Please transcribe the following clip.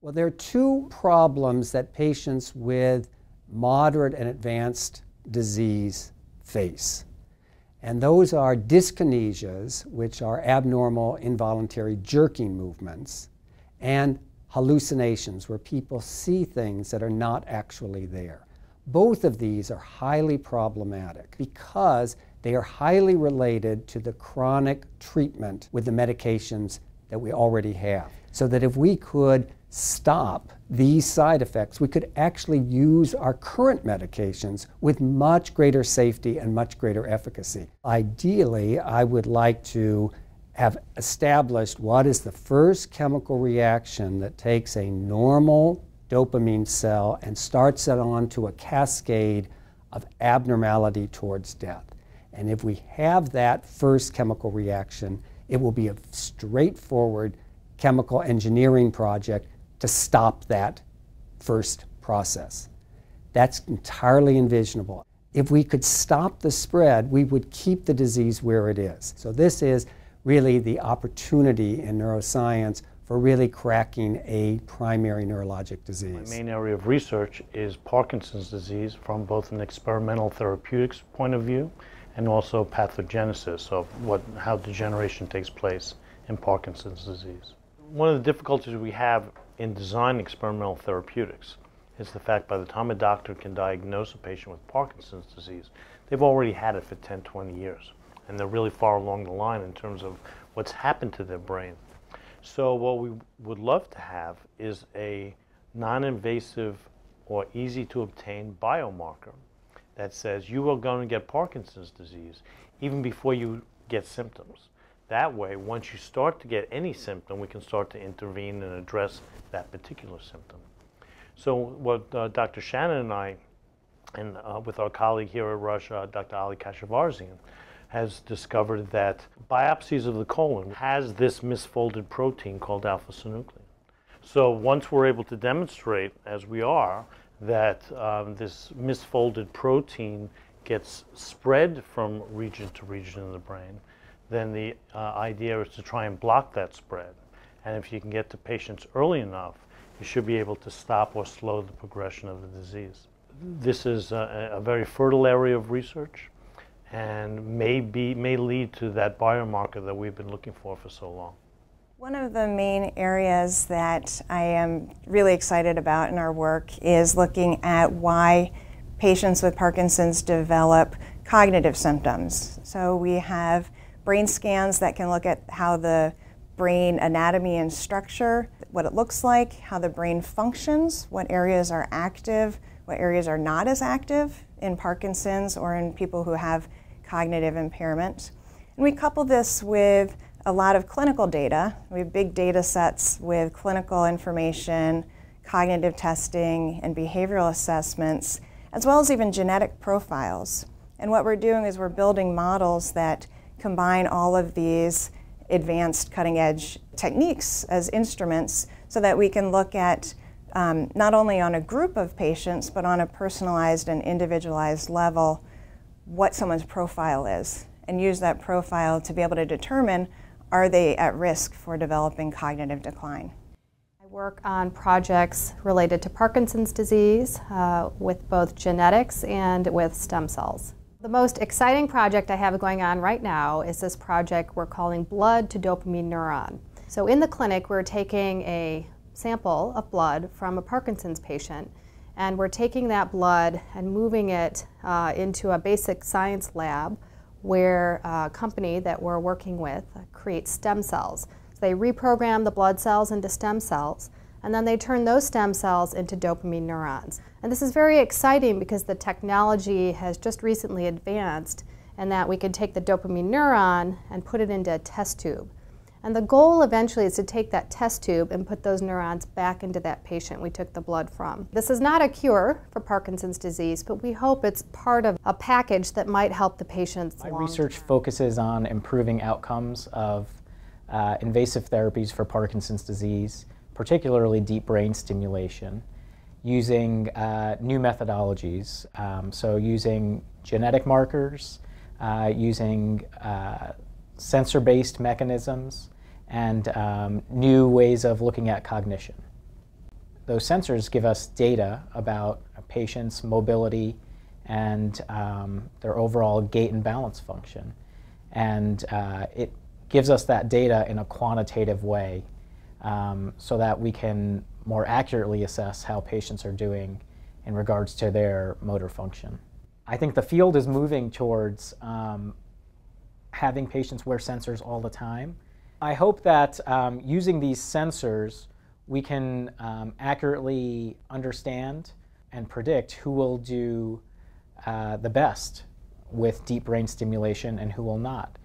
Well, there are two problems that patients with moderate and advanced disease face. And those are dyskinesias, which are abnormal involuntary jerking movements, and hallucinations, where people see things that are not actually there. Both of these are highly problematic because they are highly related to the chronic treatment with the medications that we already have. So that if we could stop these side effects, we could actually use our current medications with much greater safety and much greater efficacy. Ideally, I would like to have established what is the first chemical reaction that takes a normal dopamine cell and starts it on to a cascade of abnormality towards death. And if we have that first chemical reaction, it will be a straightforward chemical engineering project to stop that first process. That's entirely envisionable. If we could stop the spread, we would keep the disease where it is. So, this is really the opportunity in neuroscience for really cracking a primary neurologic disease. My main area of research is Parkinson's disease from both an experimental therapeutics point of view and also pathogenesis of what, how degeneration takes place in Parkinson's disease. One of the difficulties we have in designing experimental therapeutics is the fact by the time a doctor can diagnose a patient with Parkinson's disease, they've already had it for 10, 20 years. And they're really far along the line in terms of what's happened to their brain. So what we would love to have is a non-invasive or easy to obtain biomarker that says you are going to get Parkinson's disease even before you get symptoms. That way, once you start to get any symptom, we can start to intervene and address that particular symptom. So what uh, Dr. Shannon and I, and uh, with our colleague here at Rush, uh, Dr. Ali Keshavarzian, has discovered that biopsies of the colon has this misfolded protein called alpha-synuclein. So once we're able to demonstrate, as we are, that um, this misfolded protein gets spread from region to region in the brain, then the uh, idea is to try and block that spread. And if you can get to patients early enough, you should be able to stop or slow the progression of the disease. This is a, a very fertile area of research and may, be, may lead to that biomarker that we've been looking for for so long. One of the main areas that I am really excited about in our work is looking at why patients with Parkinson's develop cognitive symptoms. So we have brain scans that can look at how the brain anatomy and structure, what it looks like, how the brain functions, what areas are active, what areas are not as active in Parkinson's or in people who have cognitive impairment. And we couple this with a lot of clinical data. We have big data sets with clinical information, cognitive testing, and behavioral assessments, as well as even genetic profiles. And what we're doing is we're building models that combine all of these advanced cutting edge techniques as instruments so that we can look at um, not only on a group of patients, but on a personalized and individualized level what someone's profile is and use that profile to be able to determine are they at risk for developing cognitive decline. I work on projects related to Parkinson's disease uh, with both genetics and with stem cells. The most exciting project I have going on right now is this project we're calling Blood to Dopamine Neuron. So in the clinic, we're taking a sample of blood from a Parkinson's patient, and we're taking that blood and moving it uh, into a basic science lab where a company that we're working with creates stem cells. So they reprogram the blood cells into stem cells, and then they turn those stem cells into dopamine neurons. And this is very exciting because the technology has just recently advanced and that we can take the dopamine neuron and put it into a test tube. And the goal eventually is to take that test tube and put those neurons back into that patient we took the blood from. This is not a cure for Parkinson's disease, but we hope it's part of a package that might help the patients. My research term. focuses on improving outcomes of uh, invasive therapies for Parkinson's disease particularly deep brain stimulation, using uh, new methodologies. Um, so using genetic markers, uh, using uh, sensor-based mechanisms, and um, new ways of looking at cognition. those sensors give us data about a patient's mobility and um, their overall gait and balance function. And uh, it gives us that data in a quantitative way um, so that we can more accurately assess how patients are doing in regards to their motor function. I think the field is moving towards um, having patients wear sensors all the time. I hope that um, using these sensors, we can um, accurately understand and predict who will do uh, the best with deep brain stimulation and who will not.